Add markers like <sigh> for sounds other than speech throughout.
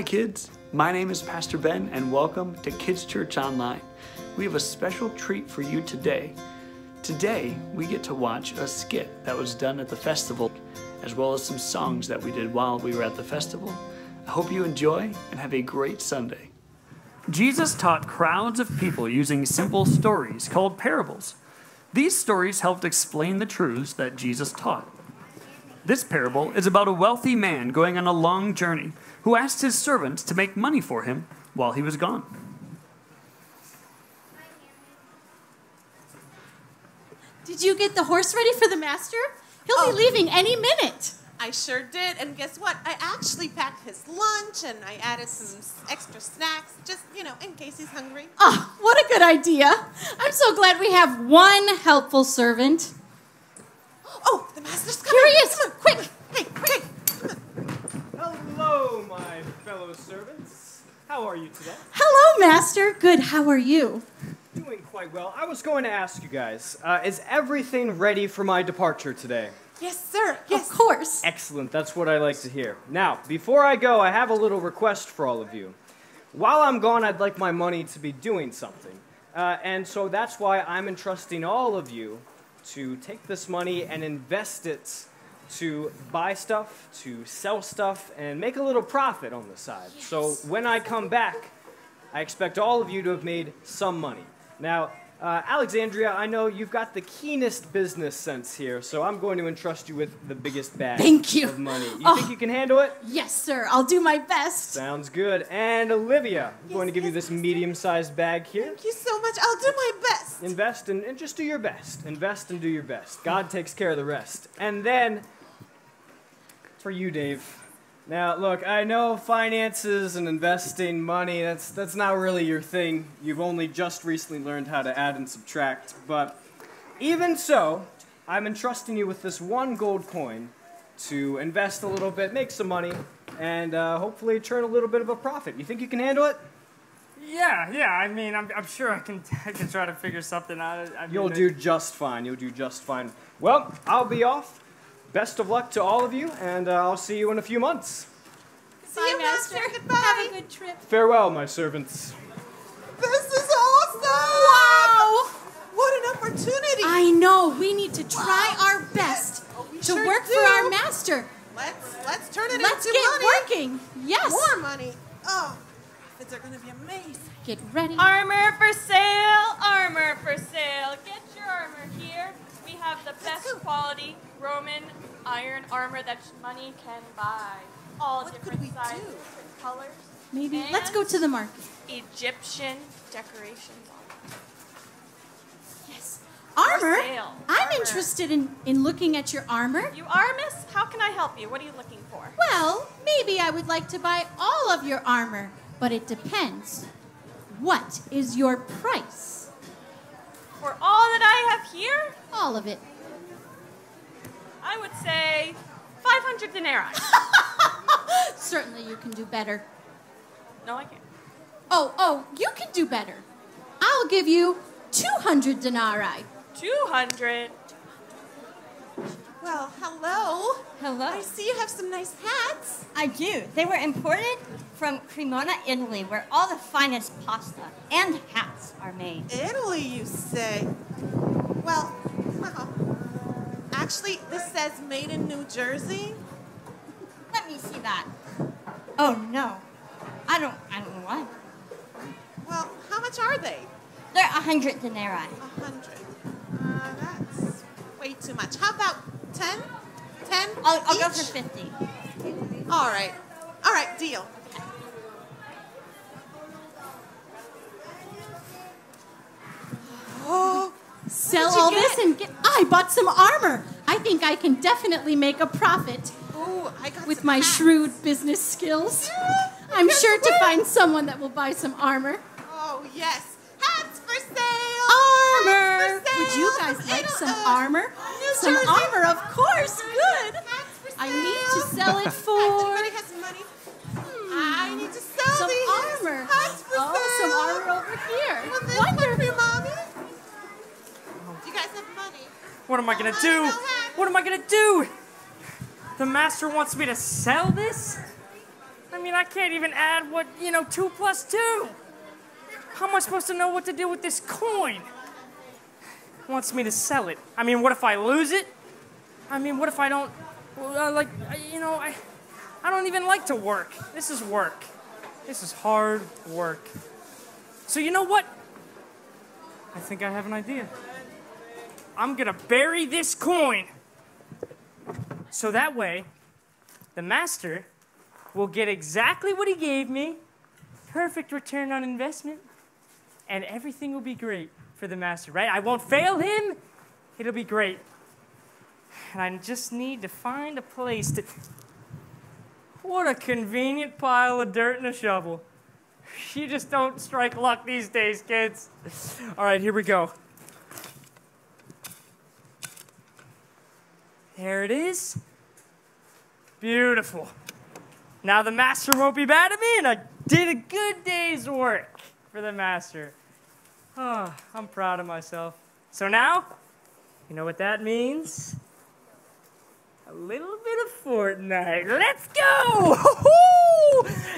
Hi, kids. My name is Pastor Ben, and welcome to Kids Church Online. We have a special treat for you today. Today, we get to watch a skit that was done at the festival, as well as some songs that we did while we were at the festival. I hope you enjoy and have a great Sunday. Jesus taught crowds of people using simple stories called parables. These stories helped explain the truths that Jesus taught. This parable is about a wealthy man going on a long journey who asked his servants to make money for him while he was gone. Did you get the horse ready for the master? He'll Oh. be leaving any minute. I sure did, and guess what? I actually packed his lunch and I added some extra snacks, just, you know, in case he's hungry. Oh, what a good idea. I'm so glad we have one helpful servant. Oh, the master's coming. Here he is. Come on, Quick. Hey, quick. Hello, my fellow servants. How are you today? Hello, master. Good. How are you? Doing quite well. I was going to ask you guys uh, is everything ready for my departure today? Yes, sir. Yes. Of course. Excellent, that's what I like to hear. Now, before I go, I have a little request for all of you. While I'm gone, I'd like my money to be doing something. Uh, and so that's why I'm entrusting all of you to take this money and invest it to buy stuff, to sell stuff, and make a little profit on the side. So when I come back, I expect all of you to have made some money. Now, uh, Alexandria, I know you've got the keenest business sense here, so I'm going to entrust you with the biggest bag Thank you. of money. You Oh. think you can handle it? Yes, sir. I'll do my best. Sounds good. And Olivia, I'm Yes, going to give you this medium-sized bag here. Thank you so much. I'll do my best. Invest and, and just do your best. Invest and do your best. God takes care of the rest. And then, for you, Dave. Now, look, I know finances and investing money, that's, that's not really your thing. You've only just recently learned how to add and subtract. But even so, I'm entrusting you with this one gold coin to invest a little bit, make some money, and uh, hopefully turn a little bit of a profit. You think you can handle it? Yeah, yeah. I mean, I'm, I'm sure I can <laughs> I can try to figure something out. I mean, You'll I- do just fine. You'll do just fine. Well, I'll be off. Best of luck to all of you, and uh, I'll see you in a few months. See you, master. Goodbye. Have a good trip. Farewell, my servants. This is awesome. Wow. What an opportunity. I know. We need to try our best Oh, to sure work do. for our master. Let's let's turn it Let's into get money. working. Yes. More money. Oh, profits are going to be amazing. Get ready. Armor for sale, armor for sale. Get your armor here. We have the best quality Roman iron armor that money can buy. All What different sizes, do? different colors. Maybe. And Let's go to the market. Egyptian decorations on. Yes. Armor. sale. I'm Armor. interested in, in looking at your armor. You are, miss? How can I help you? What are you looking for? Well, maybe I would like to buy all of your armor, but it depends. What is your price? For all that I have here, All of it. I would say 500 denarii. <laughs> Certainly you can do better. no, I can't. Oh, oh, you can do better. I'll give you 200 denarii. 200. Well, hello. Hello. I see you have some nice hats. I do. They were imported from Cremona, Italy, where all the finest pasta and hats are made. Italy, you say? Well, well, actually, this says made in New Jersey. Let me see that. Oh no, I don't. I don't know why. Well, how much are they? They're a hundred denarii. A hundred. Uh, that's way too much. How about ten? Ten? I'll, I'll go for fifty. All right. All right, deal. Oh, Sell all get? this and get. I bought some armor. I think I can definitely make a profit oh, I got with my hats. shrewd business skills. Yeah, I'm sure to find someone that will buy some armor. Oh, yes. Hats for sale. Armor! Would you sale guys from like some uh, armor? New Some Jersey. armor, of course. Good. I need to sell it for Anybody has some money? I need to sell some these armor. for Oh, sale. some armor over here. Well, this one for your mommy. You guys have money. What am I gonna do? What am I gonna do? The master wants me to sell this? I mean, I can't even add what, you know, two plus two. How am I supposed to know what to do with this coin? Wants me to sell it. I mean, what if I lose it? I mean, what if I don't, uh, like, you know, I, I don't even like to work. This is work. This is hard work. So you know what? I think I have an idea. I'm gonna bury this coin. So that way, the master will get exactly what he gave me perfect return on investment and everything will be great for the master, right? I won't fail him. It'll be great. And I just need to find a place to. What a convenient pile of dirt and a shovel. You just don't strike luck these days, kids. All right, here we go. There it is. Beautiful. Now the master won't be mad at me, and I did a good day's work for the master. Oh, I'm proud of myself. So now, you know what that means? A little bit of Fortnite. Let's go!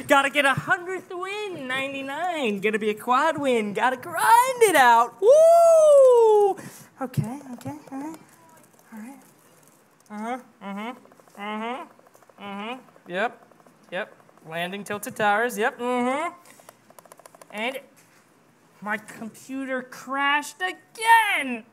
<laughs> Gotta get a hundredth win, 99. Gonna be a quad win. Gotta grind it out. Woo! Okay, okay, all right. All right. Uh-huh, uh-huh, uh-huh, uh-huh. Yep, yep. Landing tilted towers, yep, mm-hmm. And my computer crashed again!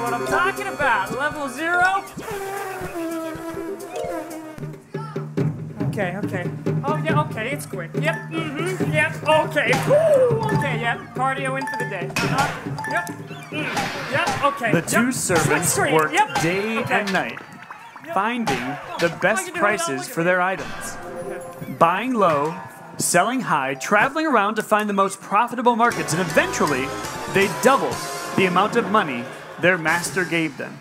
What I'm talking about. Level zero. Okay, okay. Oh yeah, okay, it's quick. Yep, mm-hmm, yep, okay. Yep. Cardio in for the day. Uh-huh. Yep. Mm, yep, okay. The two yep. servants worked Yep. day okay. and night, finding the best prices for their items, buying low, selling high, traveling around to find the most profitable markets, and eventually they doubled the amount of money their master gave them.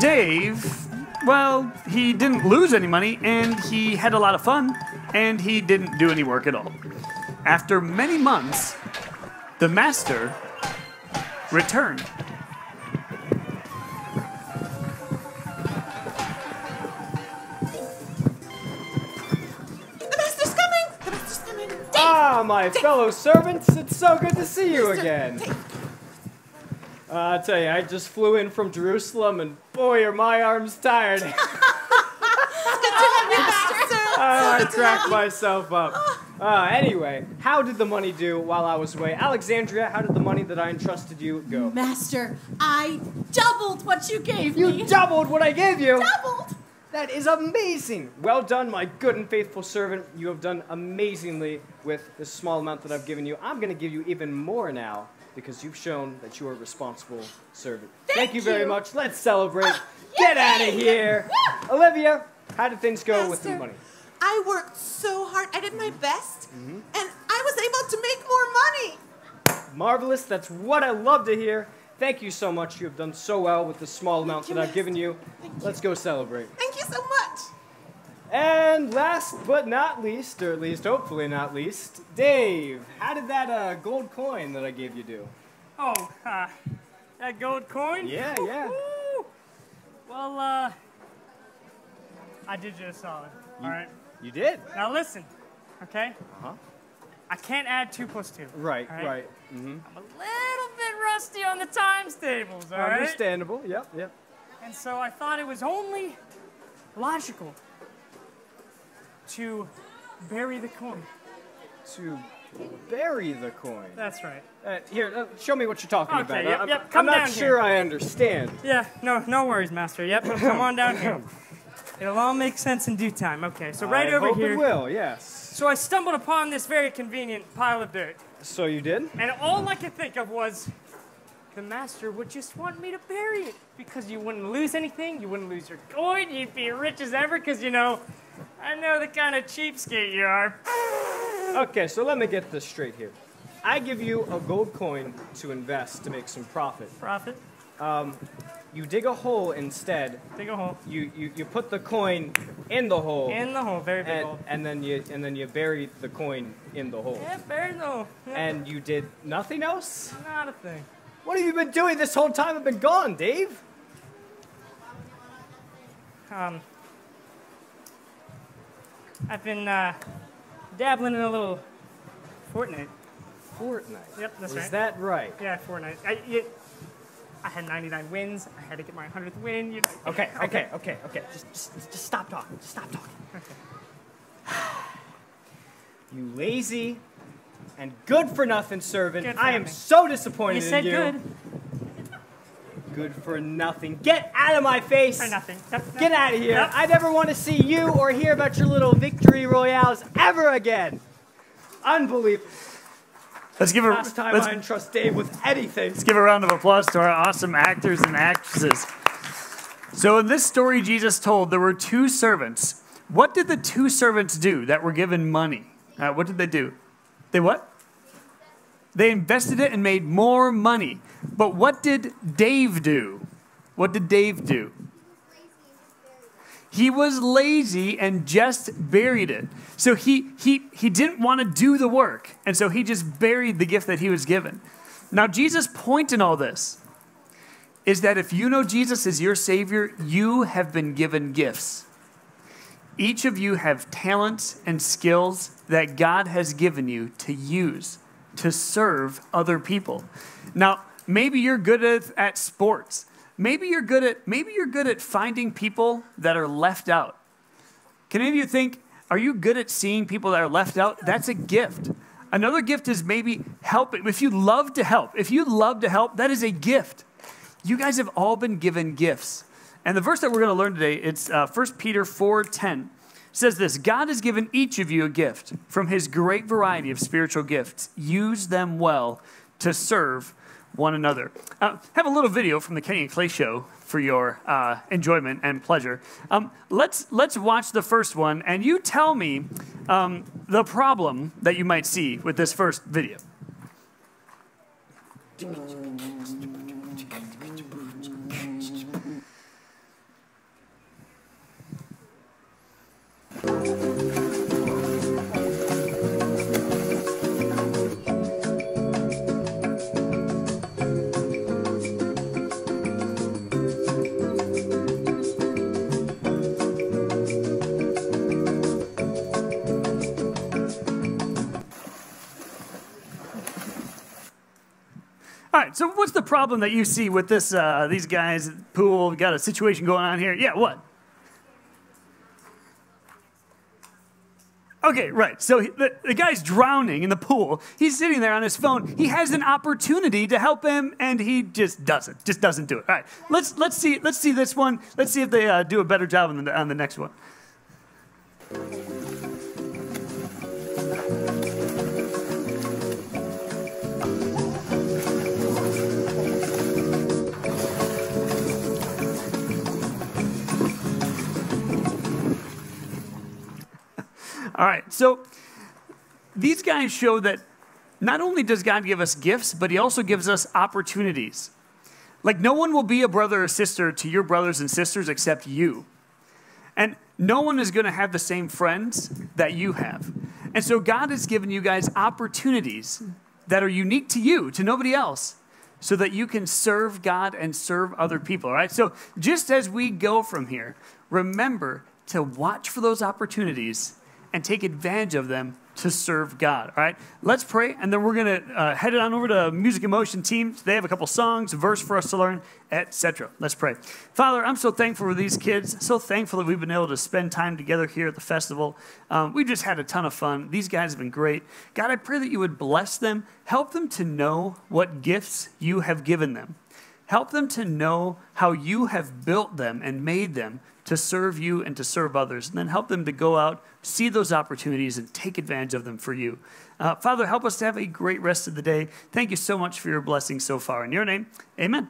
Dave, well, he didn't lose any money and he had a lot of fun and he didn't do any work at all. After many months, the master returned. The master's coming! The master's coming! Dave! Ah, my fellow servants, it's so good to see you Mister, again. Dave, Uh, I tell you, I just flew in from Jerusalem, and boy, are my arms tired. <laughs> Good to have you back, sir. Ah, I Good cracked myself up. Uh, anyway, how did the money do while I was away? Alexandria, how did the money that I entrusted you go? Master, I doubled what you gave You me. You doubled what I gave you! doubled. That is amazing! Well done, my good and faithful servant. You have done amazingly with the small amount that I've given you. I'm going to give you even more now because you've shown that you are a responsible servant. Thank you very you. much. Let's celebrate. Ah, Get out of here! Olivia, how did things go with the money? I worked so hard. I did my best, Mm-hmm. and I was able to make more money. Marvelous. That's what I love to hear. Thank you so much. You have done so well with the small amount you, that I've given you. Thank Let's go celebrate. Thank you so much. And last but not least, or at least hopefully not least, Dave, how did that uh, gold coin that I gave you do? Oh, uh, that gold coin? Yeah, yeah. Well, uh, I did you a solid. All right. You did. Now listen, okay? Uh-huh. I can't add two plus two. Right, right? right. Mm-hmm. I'm a little bit rusty on the times tables, all right? Understandable. Yep, yep. And so I thought it was only logical to bury the coin. To bury the coin. That's right. Uh, here, uh, show me what you're talking Okay, about. yep, I'm, yep, I'm not down sure here. I understand. Yeah, no, no worries, Master. Yep, come on down here. <laughs> It'll all make sense in due time. Okay, so right I over hope here. it will. Yes. So I stumbled upon this very convenient pile of dirt, So you did? and all I could think of was the master would just want me to bury it because you wouldn't lose anything, you wouldn't lose your coin, you'd be rich as ever because you know, I know the kind of cheapskate you are. Okay, so let me get this straight here. I give you a gold coin to invest to make some profit. Profit. Um, you dig a hole instead. Dig a hole. You, you, you put the coin in the hole. In the hole, very big and, hole. and then you and then you bury the coin in the hole. Yeah, very no. Yeah, And you did nothing else? not a thing. What have you been doing this whole time I've been gone, Dave? Um, I've been uh, dabbling in a little Fortnite. Fortnite. Yep, that's Is right. that right? Yeah, Fortnite. I, I had 99 wins. I had to get my 100th win. You know. Okay, okay, okay, okay. Just, just, just stop talking. Just stop talking. <sighs> You lazy and good for nothing servant. For I am nothing. so disappointed You said in you. good Good for nothing. Get out of my face. for nothing. Get out of here. Yep. I never want to see you or hear about your little victory royales ever again. Unbelievable. Let's give a Last time let's, I entrust Dave with anything. let's give a round of applause to our awesome actors and actresses. So in this story Jesus told, there were two servants. What did the two servants do that were given money? Uh, what did they do? They what? They invested it and made more money. But what did Dave do? What did Dave do? He was lazy and just buried it. So he, he, he didn't want to do the work. And so he just buried the gift that he was given. Now, Jesus' point in all this is that if you know Jesus as your Savior, you have been given gifts. Each of you have talents and skills that God has given you to use to serve other people. Now, maybe you're good at, at sports. Maybe you're good at maybe you're good at finding people that are left out. Can any of you think, are you good at seeing people that are left out? That's a gift. Another gift is maybe helping. If you love to help, if you love to help, that is a gift. You guys have all been given gifts. And the verse that we're going to learn today, it's uh, 1 Peter 4.10. says this, God has given each of you a gift from his great variety of spiritual gifts. Use them well to serve one another. Uh, have a little video from the Kenny and Clay show for your uh, enjoyment and pleasure. Um, let's let's watch the first one, and you tell me um, the problem that you might see with this first video. So what's the problem that you see with this? Uh, these guys, pool, we got a situation going on here. Yeah. What? Okay, right. So the, the guy's drowning in the pool. He's sitting there on his phone. He has an opportunity to help him, and he just doesn't. Just doesn't do it. All right. Let's let's see let's see this one. Let's see if they uh, do a better job on the on the next one. All right. So these guys show that not only does God give us gifts, but He also gives us opportunities. Like, no one will be a brother or sister to your brothers and sisters except you. And no one is going to have the same friends that you have. And so, God has given you guys opportunities that are unique to you, to nobody else, so that you can serve God and serve other people. All right. So, just as we go from here, remember to watch for those opportunities and take advantage of them to serve God. All right, let's pray, and then we're gonna uh, head it on over to Music & Motion team. They have a couple songs, verse for us to learn, etc. Let's pray. Father, I'm so thankful for these kids. So thankful that we've been able to spend time together here at the festival. Um, we just had a ton of fun. These guys have been great. God, I pray that you would bless them, help them to know what gifts you have given them. Help them to know how you have built them and made them to serve you and to serve others. And then help them to go out, see those opportunities, and take advantage of them for you. Uh, Father, help us to have a great rest of the day. Thank you so much for your blessings so far. In your name, amen.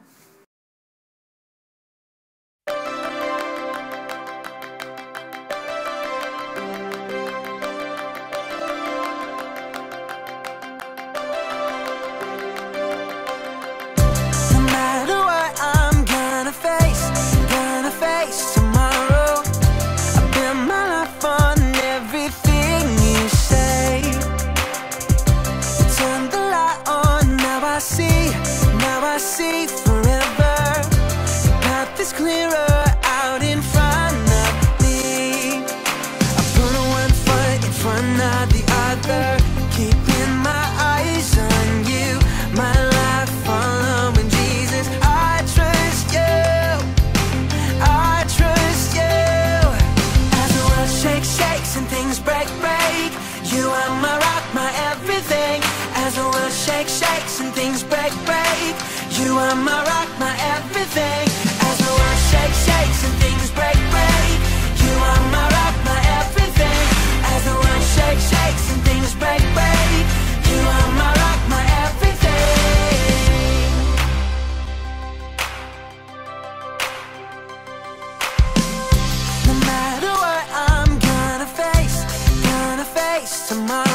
tomorrow my